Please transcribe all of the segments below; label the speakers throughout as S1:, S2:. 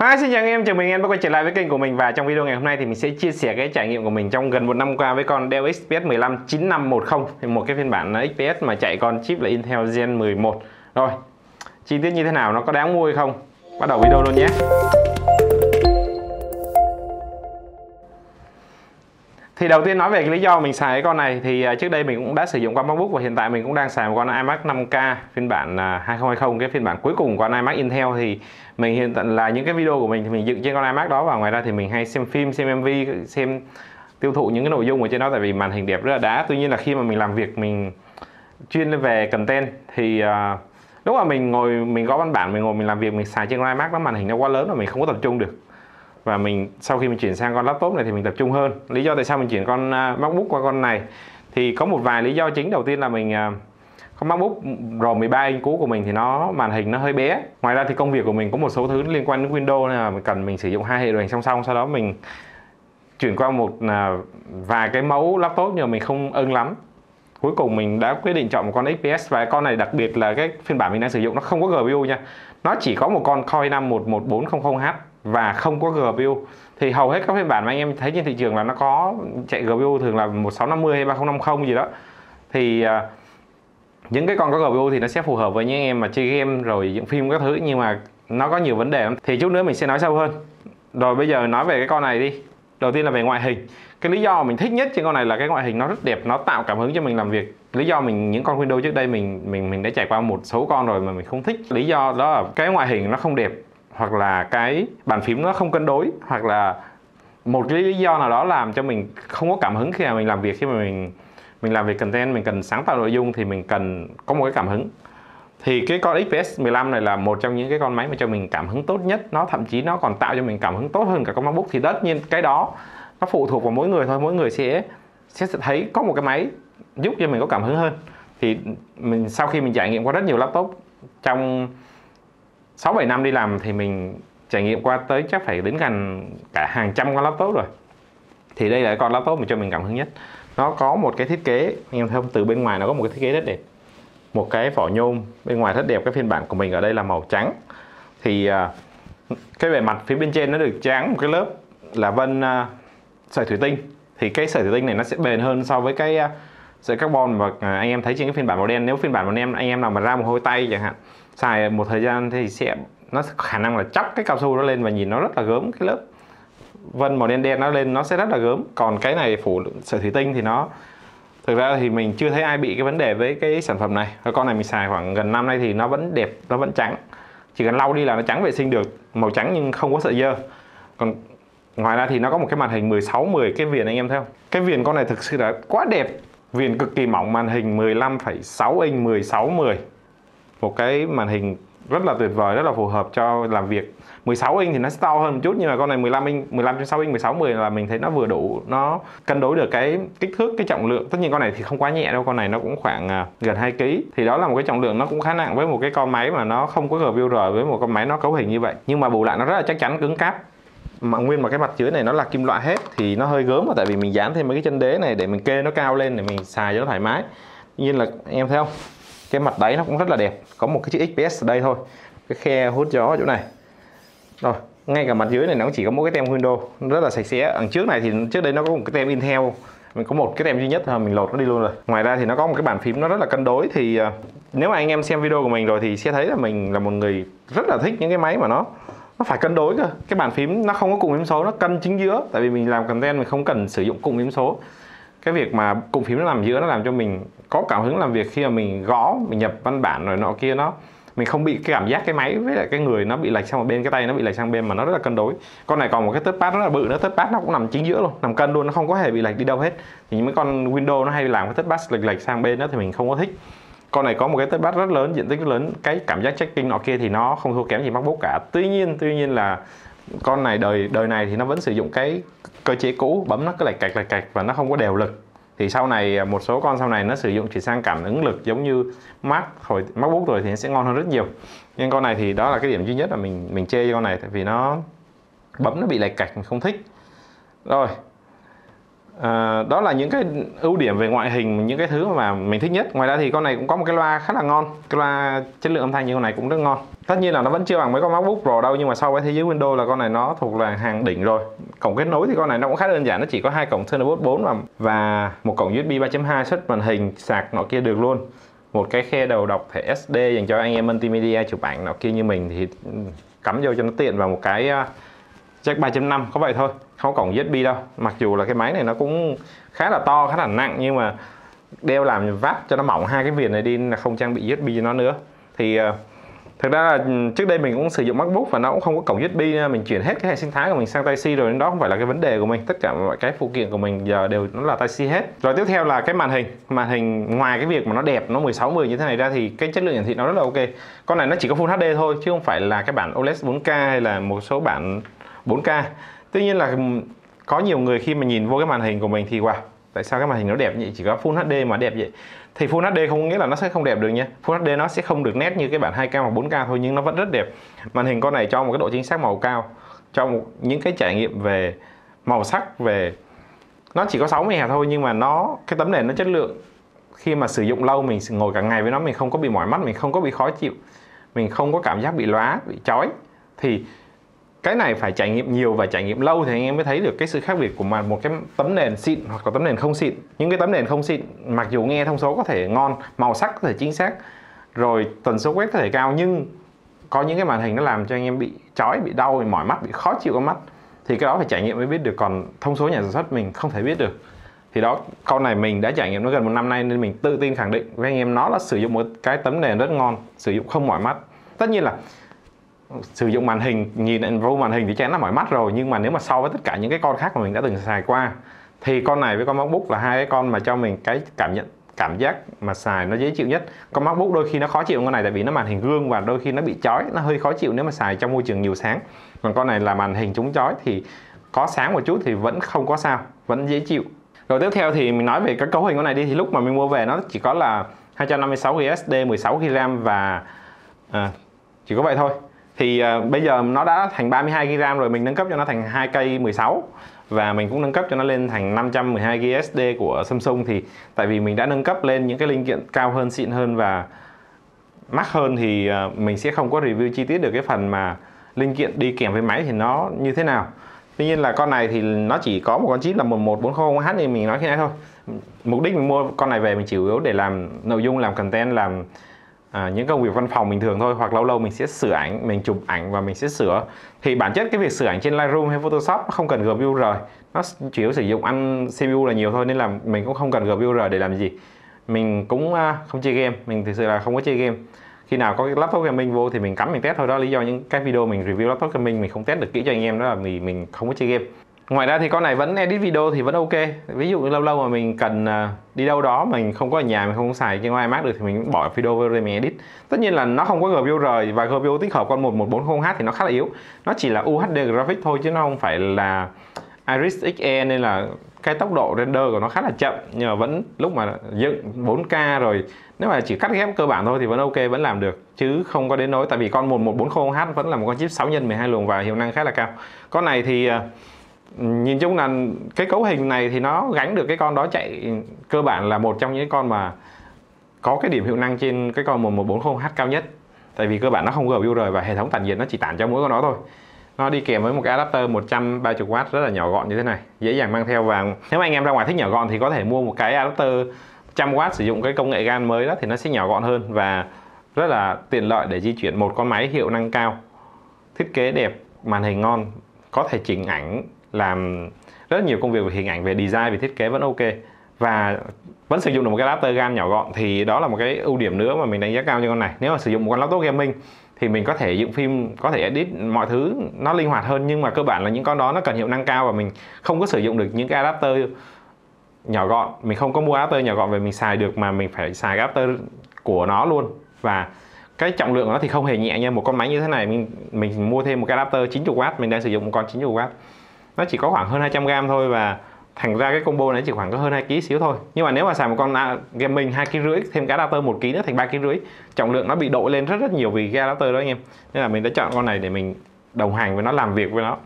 S1: Hi, xin chào anh em, chào mừng anh em đã quay trở lại với kênh của mình. Và trong video ngày hôm nay thì mình sẽ chia sẻ cái trải nghiệm của mình trong gần một năm qua với con Dell XPS 15 9510 thì một cái phiên bản XPS mà chạy con chip là Intel Gen 11 rồi chi tiết như thế nào nó có đáng mua hay không? Bắt đầu video luôn nhé. Thì đầu tiên nói về cái lý do mình xài cái con này thì à, trước đây mình cũng đã sử dụng con MacBook và hiện tại mình cũng đang xài một con iMac 5K phiên bản à, 2020 cái phiên bản cuối cùng của con iMac Intel thì mình hiện tại là những cái video của mình thì mình dựng trên con iMac đó và ngoài ra thì mình hay xem phim, xem MV, xem tiêu thụ những cái nội dung ở trên đó tại vì màn hình đẹp rất là đá. Tuy nhiên là khi mà mình làm việc mình chuyên về content thì uh, lúc mà mình ngồi mình gõ văn bản mình ngồi mình làm việc mình xài trên con iMac đó màn hình nó quá lớn và mình không có tập trung được và mình sau khi mình chuyển sang con laptop này thì mình tập trung hơn. Lý do tại sao mình chuyển con uh, MacBook qua con này thì có một vài lý do chính. Đầu tiên là mình uh, con MacBook R 13 inch cũ của mình thì nó màn hình nó hơi bé. Ngoài ra thì công việc của mình có một số thứ liên quan đến Windows nên là mình cần mình sử dụng hai hệ điều hành song song. Sau đó mình chuyển qua một uh, vài cái mẫu laptop nhưng mà mình không ưng lắm. Cuối cùng mình đã quyết định chọn một con XPS và con này đặc biệt là cái phiên bản mình đang sử dụng nó không có GPU nha. Nó chỉ có một con Core i5 11400H và không có GPU thì hầu hết các phiên bản mà anh em thấy trên thị trường là nó có chạy GPU thường là 1650 hay 3050 gì đó. Thì uh, những cái con có GPU thì nó sẽ phù hợp với những em mà chơi game rồi dựng phim các thứ nhưng mà nó có nhiều vấn đề lắm. Thì chút nữa mình sẽ nói sâu hơn. Rồi bây giờ nói về cái con này đi. Đầu tiên là về ngoại hình. Cái lý do mình thích nhất trên con này là cái ngoại hình nó rất đẹp nó tạo cảm hứng cho mình làm việc. Lý do mình những con Windows trước đây mình mình mình đã trải qua một số con rồi mà mình không thích. Lý do đó là cái ngoại hình nó không đẹp hoặc là cái bàn phím nó không cân đối, hoặc là một cái lý do nào đó làm cho mình không có cảm hứng khi mà mình làm việc, khi mà mình mình làm việc content, mình cần sáng tạo nội dung thì mình cần có một cái cảm hứng. Thì cái con XPS 15 này là một trong những cái con máy mà cho mình cảm hứng tốt nhất. Nó thậm chí nó còn tạo cho mình cảm hứng tốt hơn cả con MacBook. Thì tất nhiên cái đó nó phụ thuộc vào mỗi người thôi. Mỗi người sẽ sẽ thấy có một cái máy giúp cho mình có cảm hứng hơn. Thì mình, sau khi mình trải nghiệm qua rất nhiều laptop trong 6 7 năm đi làm thì mình trải nghiệm qua tới chắc phải đến gần cả hàng trăm con laptop rồi. Thì đây là con laptop mà cho mình cảm hứng nhất. Nó có một cái thiết kế anh em thấy không từ bên ngoài nó có một cái thiết kế rất đẹp. Một cái vỏ nhôm bên ngoài rất đẹp cái phiên bản của mình ở đây là màu trắng. Thì à, cái bề mặt phía bên trên nó được tráng một cái lớp là vân uh, sợi thủy tinh. Thì cái sợi thủy tinh này nó sẽ bền hơn so với cái uh, sợi carbon mà anh em thấy trên cái phiên bản màu đen. Nếu phiên bản màu đen anh em nào mà ra một hôi tay chẳng hạn xài một thời gian thì sẽ nó khả năng là chóc cái cao su nó lên và nhìn nó rất là gớm cái lớp vân màu đen đen nó lên nó sẽ rất là gớm. Còn cái này phủ sợi thủy tinh thì nó thực ra thì mình chưa thấy ai bị cái vấn đề với cái sản phẩm này. Và con này mình xài khoảng gần năm nay thì nó vẫn đẹp nó vẫn trắng. Chỉ cần lau đi là nó trắng vệ sinh được màu trắng nhưng không có sợi dơ. Còn ngoài ra thì nó có một cái màn hình 16 10 cái viền anh em thấy không? Cái viền con này thực sự là quá đẹp. Viền cực kỳ mỏng màn hình 15,6 inch 16 10 một cái màn hình rất là tuyệt vời, rất là phù hợp cho làm việc. 16 inch thì nó sẽ to hơn một chút, nhưng mà con này 15 inch 15 trên 6 inch 16 10 là mình thấy nó vừa đủ, nó cân đối được cái kích thước, cái trọng lượng. Tất nhiên con này thì không quá nhẹ đâu, con này nó cũng khoảng à, gần 2 kg thì đó là một cái trọng lượng nó cũng khá nặng với một cái con máy mà nó không có GPU rồi, với một con máy nó cấu hình như vậy. Nhưng mà bù lại nó rất là chắc chắn, cứng cáp. Mà nguyên một cái mặt dưới này nó là kim loại hết, thì nó hơi gớm mà, tại vì mình dán thêm mấy cái chân đế này để mình kê nó cao lên để mình xài cho nó thoải mái. Nhiên là, em thấy không? Cái mặt đáy nó cũng rất là đẹp. Có một cái chữ XPS ở đây thôi. Cái khe hút gió ở chỗ này. Rồi ngay cả mặt dưới này nó cũng chỉ có một cái tem Windows. Rất là sạch sẽ. Ở trước này thì trước đây nó có một cái tem Intel. Mình có một cái tem duy nhất thôi mình lột nó đi luôn rồi. Ngoài ra thì nó có một cái bàn phím nó rất là cân đối thì uh, nếu mà anh em xem video của mình rồi thì sẽ thấy là mình là một người rất là thích những cái máy mà nó nó phải cân đối cơ. Cái bàn phím nó không có cụm phím số nó cân chính giữa. Tại vì mình làm content mình không cần sử dụng cụm phím số cái việc mà cụm phím nó nằm giữa nó làm cho mình có cảm hứng làm việc khi mà mình gõ, mình nhập văn bản rồi nọ kia, nó mình không bị cái cảm giác cái máy với lại cái người nó bị lệch sang một bên, cái tay nó bị lệch sang bên mà nó rất là cân đối. Con này còn một cái touchpad rất là bự nó touchpad nó cũng nằm chính giữa luôn, nằm cân luôn, nó không có hề bị lệch đi đâu hết. Thì những cái con Windows nó hay làm cái touchpad lệch lệch sang bên đó thì mình không có thích. Con này có một cái touchpad rất lớn, diện tích rất lớn, cái cảm giác checking nọ kia thì nó không thua kém gì MacBook cả. Tuy nhiên tuy nhiên là con này đời đời này thì nó vẫn sử dụng cái cơ chế cũ, bấm nó cứ lệch cạch lệch cạch và nó không có đều lực thì sau này à, một số con sau này nó sử dụng chuyển sang cảm ứng lực giống như Mac hồi, MacBook rồi thì nó sẽ ngon hơn rất nhiều. Nhưng con này thì đó là cái điểm duy nhất là mình mình chê con này tại vì nó bấm nó bị lệch cạch, mình không thích. Rồi À, đó là những cái ưu điểm về ngoại hình những cái thứ mà mình thích nhất. Ngoài ra thì con này cũng có một cái loa khá là ngon. Cái loa chất lượng âm thanh như con này cũng rất ngon. Tất nhiên là nó vẫn chưa bằng mấy con MacBook Pro đâu nhưng mà so với thế giới Windows là con này nó thuộc là hàng đỉnh rồi. Cổng kết nối thì con này nó cũng khá đơn giản nó chỉ có hai cổng Thunderbolt 4 và, và một cổng USB 3.2 xuất màn hình sạc nọ kia được luôn. Một cái khe đầu đọc thẻ SD dành cho anh em multimedia chụp ảnh nọ kia như mình thì cắm vô cho nó tiện và một cái à, jack 3.5 có vậy thôi không có cổng USB đâu. Mặc dù là cái máy này nó cũng khá là to khá là nặng nhưng mà đeo làm vát cho nó mỏng hai cái viền này đi là không trang bị USB cho nó nữa. Thì uh, thực ra là ừ, trước đây mình cũng sử dụng MacBook và nó cũng không có cổng USB nên mình chuyển hết cái hệ sinh thái của mình sang Type C rồi nên đó không phải là cái vấn đề của mình. Tất cả mọi cái phụ kiện của mình giờ đều nó là Type C hết. Rồi tiếp theo là cái màn hình. Màn hình ngoài cái việc mà nó đẹp nó 16 10 như thế này ra thì cái chất lượng hiển thị nó rất là ok. Con này nó chỉ có Full HD thôi chứ không phải là cái bản OLED 4K hay là một số bản 4K tuy nhiên là có nhiều người khi mà nhìn vô cái màn hình của mình thì wow tại sao cái màn hình nó đẹp vậy? Chỉ có Full HD mà đẹp vậy. Thì Full HD không nghĩa là nó sẽ không đẹp được nha. Full HD nó sẽ không được nét như cái bản 2K hoặc 4K thôi nhưng nó vẫn rất đẹp. Màn hình con này cho một cái độ chính xác màu cao cho một, những cái trải nghiệm về màu sắc về nó chỉ có 60 Hz thôi nhưng mà nó cái tấm nền nó chất lượng. Khi mà sử dụng lâu mình ngồi cả ngày với nó mình không có bị mỏi mắt mình không có bị khó chịu mình không có cảm giác bị lóa bị chói. Thì cái này phải trải nghiệm nhiều và trải nghiệm lâu thì anh em mới thấy được cái sự khác biệt của mà một cái tấm nền xịn hoặc là tấm nền không xịn. Những cái tấm nền không xịn, mặc dù nghe thông số có thể ngon, màu sắc có thể chính xác, rồi tần số quét có thể cao, nhưng có những cái màn hình nó làm cho anh em bị chói, bị đau, bị mỏi mắt, bị khó chịu con mắt, thì cái đó phải trải nghiệm mới biết được. Còn thông số nhà sản xuất mình không thể biết được. Thì đó, con này mình đã trải nghiệm nó gần một năm nay nên mình tự tin khẳng định với anh em nó là sử dụng một cái tấm nền rất ngon, sử dụng không mỏi mắt. Tất nhiên là sử dụng màn hình nhìn vô màn hình thì chắc là mỏi mắt rồi. Nhưng mà nếu mà so với tất cả những cái con khác mà mình đã từng xài qua thì con này với con MacBook là hai cái con mà cho mình cái cảm nhận cảm giác mà xài nó dễ chịu nhất. Con MacBook đôi khi nó khó chịu con này tại vì nó màn hình gương và đôi khi nó bị chói nó hơi khó chịu nếu mà xài trong môi trường nhiều sáng. Còn con này là màn hình chống chói thì có sáng một chút thì vẫn không có sao vẫn dễ chịu. Rồi tiếp theo thì mình nói về cái cấu hình con này đi. Thì lúc mà mình mua về nó chỉ có là 256 GB SD 16 GB RAM và à, chỉ có vậy thôi thì uh, bây giờ nó đã thành 32 GB rồi mình nâng cấp cho nó thành 2 cây 16 và mình cũng nâng cấp cho nó lên thành 512 GB SD của Samsung. Thì tại vì mình đã nâng cấp lên những cái linh kiện cao hơn xịn hơn và mắc hơn thì uh, mình sẽ không có review chi tiết được cái phần mà linh kiện đi kèm với máy thì nó như thế nào. Tuy nhiên là con này thì nó chỉ có một con chip là 11400H thì mình nói khi nãy thôi. Mục đích mình mua con này về mình chủ yếu để làm nội dung, làm content, làm à, những công việc văn phòng bình thường thôi hoặc lâu lâu mình sẽ sửa ảnh mình chụp ảnh và mình sẽ sửa. Thì bản chất cái việc sửa ảnh trên Lightroom hay Photoshop nó không cần GPU rồi nó chủ yếu sử dụng ăn CPU là nhiều thôi nên là mình cũng không cần GPU rồi để làm gì. Mình cũng uh, không chơi game mình thực sự là không có chơi game. Khi nào có cái laptop gaming vô thì mình cắm mình test thôi đó lý do những cái video mình review laptop gaming mình không test được kỹ cho anh em đó là vì mình không có chơi game ngoài ra thì con này vẫn edit video thì vẫn ok. Ví dụ lâu lâu mà mình cần à, đi đâu đó mình không có ở nhà mình không xài trên iMac được thì mình bỏ video vô đây mình edit. Tất nhiên là nó không có GPU rời và GPU tích hợp con 1140H thì nó khá là yếu. Nó chỉ là UHD graphics thôi chứ nó không phải là Iris Xe nên là cái tốc độ render của nó khá là chậm. Nhưng mà vẫn lúc mà dựng 4K rồi nếu mà chỉ cắt ghép cơ bản thôi thì vẫn ok vẫn làm được. Chứ không có đến nỗi tại vì con 1140H vẫn là một con chip 6 nhân 12 luồng và hiệu năng khá là cao. Con này thì uh, nhìn chung là cái cấu hình này thì nó gánh được cái con đó chạy cơ bản là một trong những con mà có cái điểm hiệu năng trên cái con 1140H cao nhất. Tại vì cơ bản nó không GPU rồi và hệ thống tản nhiệt nó chỉ tản cho mỗi con đó thôi. Nó đi kèm với một cái adapter 130W rất là nhỏ gọn như thế này, dễ dàng mang theo và nếu anh em ra ngoài thích nhỏ gọn thì có thể mua một cái adapter 100W sử dụng cái công nghệ gan mới đó thì nó sẽ nhỏ gọn hơn và rất là tiện lợi để di chuyển một con máy hiệu năng cao, thiết kế đẹp, màn hình ngon có thể chỉnh ảnh, làm rất nhiều công việc về hình ảnh, về design, về thiết kế vẫn ok. Và vẫn sử dụng được một cái laptop gan nhỏ gọn, thì đó là một cái ưu điểm nữa mà mình đánh giá cao cho con này. Nếu mà sử dụng một con laptop gaming, thì mình có thể dựng phim, có thể edit mọi thứ nó linh hoạt hơn, nhưng mà cơ bản là những con đó nó cần hiệu năng cao và mình không có sử dụng được những cái adapter nhỏ gọn. Mình không có mua adapter nhỏ gọn về mình xài được mà mình phải xài adapter của nó luôn. Và cái trọng lượng của nó thì không hề nhẹ nha. Một con máy như thế này, mình mình mua thêm một cái adapter 90W mình đang sử dụng một con 90W nó chỉ có khoảng hơn 200 gram thôi và thành ra cái combo này chỉ khoảng có hơn 2 kg xíu thôi. Nhưng mà nếu mà xài một con à, gaming hai kg rưỡi, thêm cái adapter một kg nữa, thành 3 kg rưỡi, trọng lượng nó bị đội lên rất rất nhiều vì cái adapter đó anh em. Nên là mình đã chọn con này để mình đồng hành với nó, làm việc với nó.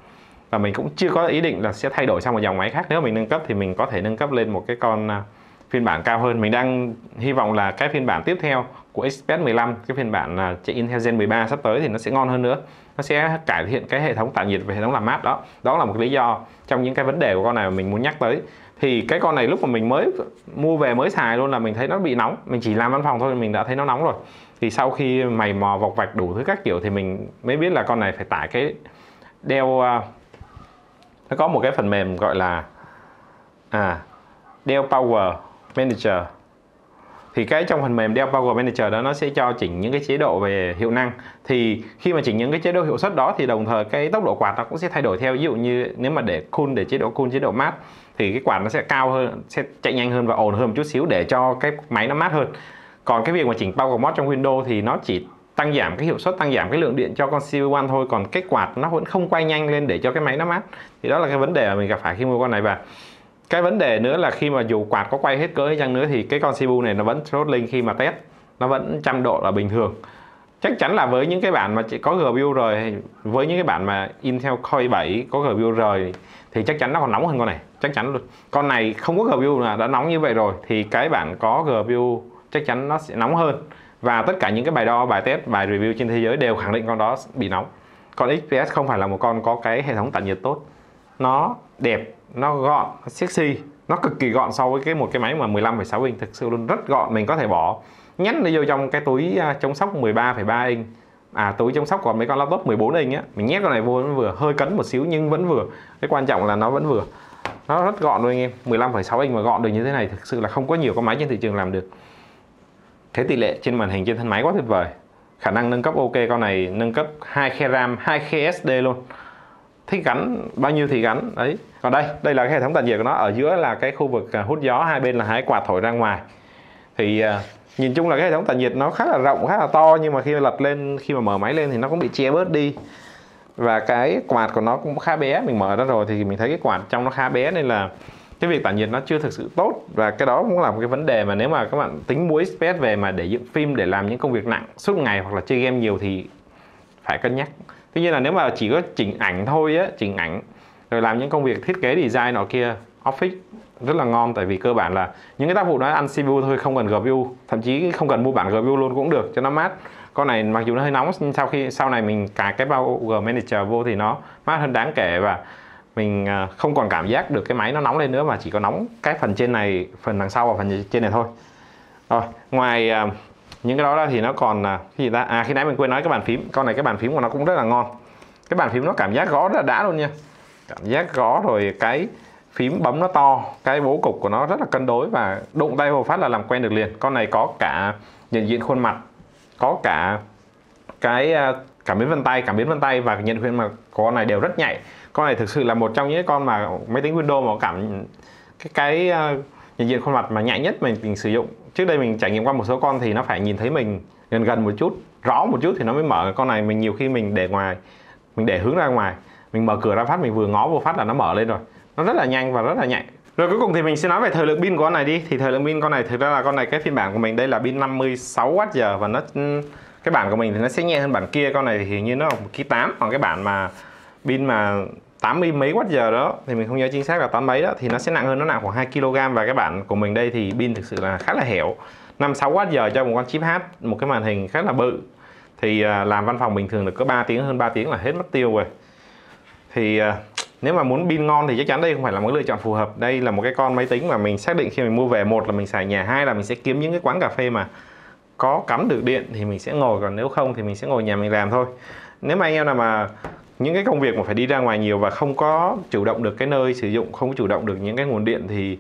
S1: Và mình cũng chưa có ý định là sẽ thay đổi sang một dòng máy khác. Nếu mình nâng cấp thì mình có thể nâng cấp lên một cái con à, phiên bản cao hơn. Mình đang hy vọng là cái phiên bản tiếp theo của Express 15 cái phiên bản là chạy Intel Gen 13 sắp tới thì nó sẽ ngon hơn nữa. Nó sẽ cải thiện cái hệ thống tản nhiệt và hệ thống làm mát đó. Đó là một lý do trong những cái vấn đề của con này mà mình muốn nhắc tới. Thì cái con này lúc mà mình mới mua về mới xài luôn là mình thấy nó bị nóng. Mình chỉ làm văn phòng thôi, mình đã thấy nó nóng rồi. Thì sau khi mày mò vọc vạch đủ thứ các kiểu thì mình mới biết là con này phải tải cái đeo à, nó có một cái phần mềm gọi là à Dell Power Manager thì cái trong phần mềm Dell Power Manager đó, nó sẽ cho chỉnh những cái chế độ về hiệu năng. Thì khi mà chỉnh những cái chế độ hiệu suất đó, thì đồng thời cái tốc độ quạt nó cũng sẽ thay đổi theo. Ví dụ như nếu mà để cool, để chế độ cool, chế độ mát thì cái quạt nó sẽ cao hơn, sẽ chạy nhanh hơn và ổn hơn một chút xíu để cho cái máy nó mát hơn. Còn cái việc mà chỉnh power mode trong Windows thì nó chỉ tăng giảm cái hiệu suất, tăng giảm cái lượng điện cho con CPU One thôi. Còn cái quạt nó vẫn không quay nhanh lên để cho cái máy nó mát thì đó là cái vấn đề mà mình gặp phải khi mua con này. Và cái vấn đề nữa là khi mà dù quạt có quay hết cỡ hay chăng nữa thì cái con CPU này nó vẫn throttling khi mà test. Nó vẫn trăm độ là bình thường. Chắc chắn là với những cái bản mà chỉ có GPU rồi với những cái bản mà Intel Core 7 có GPU rồi, thì chắc chắn nó còn nóng hơn con này. Chắc chắn luôn. Con này không có GPU là đã nóng như vậy rồi, thì cái bản có GPU chắc chắn nó sẽ nóng hơn. Và tất cả những cái bài đo, bài test, bài review trên thế giới đều khẳng định con đó bị nóng. Con XPS không phải là một con có cái hệ thống tản nhiệt tốt nó đẹp nó gọn nó sexy. Nó cực kỳ gọn so với cái một cái máy mà 15,6 inch thực sự luôn rất gọn mình có thể bỏ nhét nó vô trong cái túi à, chống sóc 13,3 inch. À túi chống sóc của mấy con laptop 14 inch á mình nhét con này vô nó vừa hơi cấn một xíu nhưng vẫn vừa. Cái quan trọng là nó vẫn vừa. Nó rất gọn luôn anh em 15,6 inch mà gọn được như thế này thực sự là không có nhiều con máy trên thị trường làm được. Thế tỷ lệ trên màn hình trên thân máy quá tuyệt vời. Khả năng nâng cấp ok con này nâng cấp hai khe ram hai khe sd luôn thích gắn, bao nhiêu thì gắn, đấy. Còn đây đây là cái hệ thống tản nhiệt của nó. Ở giữa là cái khu vực à, hút gió, hai bên là hai quạt thổi ra ngoài. Thì à, nhìn chung là cái hệ thống tản nhiệt nó khá là rộng, khá là to, nhưng mà khi mà lật lên, khi mà mở máy lên thì nó cũng bị che bớt đi. Và cái quạt của nó cũng khá bé, mình mở ra rồi thì mình thấy cái quạt trong nó khá bé nên là cái việc tản nhiệt nó chưa thực sự tốt. Và cái đó cũng là một cái vấn đề mà nếu mà các bạn tính mua XPS về mà để dựng phim, để làm những công việc nặng suốt ngày hoặc là chơi game nhiều thì phải cân nhắc tuy nhiên là nếu mà chỉ có chỉnh ảnh thôi á, chỉnh ảnh, rồi làm những công việc thiết kế design nọ kia, office, rất là ngon. Tại vì cơ bản là những cái tác vụ đó ăn CPU thôi, không cần GPU thậm chí không cần mua bản GPU luôn cũng được, cho nó mát. Con này mặc dù nó hơi nóng nhưng sau khi, sau này mình cài cái Power Manager vô thì nó mát hơn đáng kể và mình à, không còn cảm giác được cái máy nó nóng lên nữa mà chỉ có nóng cái phần trên này, phần đằng sau và phần trên này thôi. Rồi, ngoài à, những cái đó ra thì nó còn là cái gì ta? À khi nãy mình quên nói cái bàn phím. Con này cái bàn phím của nó cũng rất là ngon. Cái bàn phím nó cảm giác gõ rất là đã luôn nha. Cảm giác gõ rồi cái phím bấm nó to cái bố cục của nó rất là cân đối và đụng tay vào phát là làm quen được liền. Con này có cả nhận diện khuôn mặt có cả cái ờ, cảm biến vân tay cảm biến vân tay và nhận diện mà con này đều rất nhạy. Con này thực sự là một trong những con mà máy tính Windows mà cảm cái cái uh, nhận diện khuôn mặt mà nhạy nhất mình, mình sử dụng. Trước đây mình trải nghiệm qua một số con thì nó phải nhìn thấy mình gần gần một chút rõ một chút thì nó mới mở. Con này mình nhiều khi mình để ngoài mình để hướng ra ngoài. Mình mở cửa ra phát mình vừa ngó vô phát là nó mở lên rồi. Nó rất là nhanh và rất là nhạy. Rồi cuối cùng thì mình sẽ nói về thời lượng pin của con này đi. Thì thời lượng pin con này thực ra là con này cái phiên bản của mình đây là pin 56Wh và nó cái bản của mình thì nó sẽ nhẹ hơn bản kia. Con này thì như nó là một ký tám còn cái bản mà pin mà 80 mấy watt giờ đó, thì mình không nhớ chính xác là tám mấy đó, thì nó sẽ nặng hơn, nó nặng khoảng 2 kg và cái bản của mình đây thì pin thực sự là khá là hẻo. 5 6 watt giờ cho một con chip H một cái màn hình khá là bự. Thì à, làm văn phòng bình thường được có 3 tiếng, hơn 3 tiếng là hết mất tiêu rồi. Thì à, nếu mà muốn pin ngon thì chắc chắn đây không phải là một lựa chọn phù hợp. Đây là một cái con máy tính mà mình xác định khi mình mua về. Một là mình xài nhà, hai là mình sẽ kiếm những cái quán cà phê mà có cắm được điện thì mình sẽ ngồi. Còn nếu không thì mình sẽ ngồi nhà mình làm thôi. Nếu mà anh em nào mà những cái công việc mà phải đi ra ngoài nhiều và không có chủ động được cái nơi sử dụng không chủ động được những cái nguồn điện thì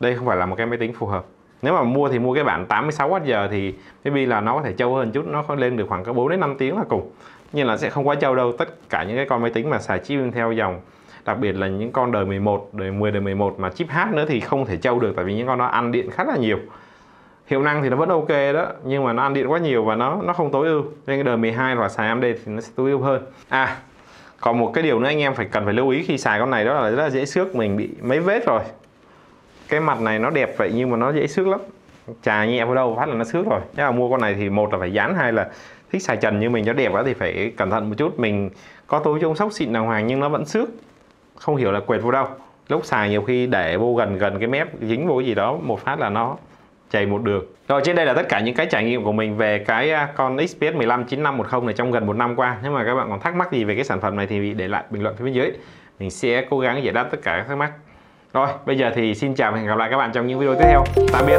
S1: đây không phải là một cái máy tính phù hợp. Nếu mà mua thì mua cái bản 86W giờ thì maybe là nó có thể trâu hơn chút nó có lên được khoảng có 4 đến 5 tiếng là cùng. Nhưng là sẽ không quá trâu đâu tất cả những cái con máy tính mà xài chip theo dòng đặc biệt là những con đời 11, đời 10, đời 11 mà chip H nữa thì không thể trâu được tại vì những con nó ăn điện khá là nhiều. Hiệu năng thì nó vẫn ok đó nhưng mà nó ăn điện quá nhiều và nó nó không tối ưu. Nên cái đời 12 và xài AMD thì nó sẽ tối ưu hơn. À còn một cái điều nữa anh em phải cần phải lưu ý khi xài con này đó là rất là dễ xước, mình bị mấy vết rồi. Cái mặt này nó đẹp vậy nhưng mà nó dễ xước lắm. Trà nhẹ vào đâu phát là nó xước rồi. Nếu mà mua con này thì một là phải dán, hai là thích xài trần như mình cho đẹp quá thì phải cẩn thận một chút. Mình có túi chống sóc xịn đàng hoàng nhưng nó vẫn xước. Không hiểu là quẹt vô đâu. Lúc xài nhiều khi để vô gần gần cái mép dính vô cái gì đó, một phát là nó chảy một đường. Rồi, trên đây là tất cả những cái trải nghiệm của mình về cái à, con XPS 15 9510 này trong gần một năm qua. Nếu mà các bạn còn thắc mắc gì về cái sản phẩm này thì để lại bình luận phía bên dưới. Mình sẽ cố gắng giải đáp tất cả các thắc mắc. Rồi, bây giờ thì xin chào và hẹn gặp lại các bạn trong những video tiếp theo. Tạm biệt.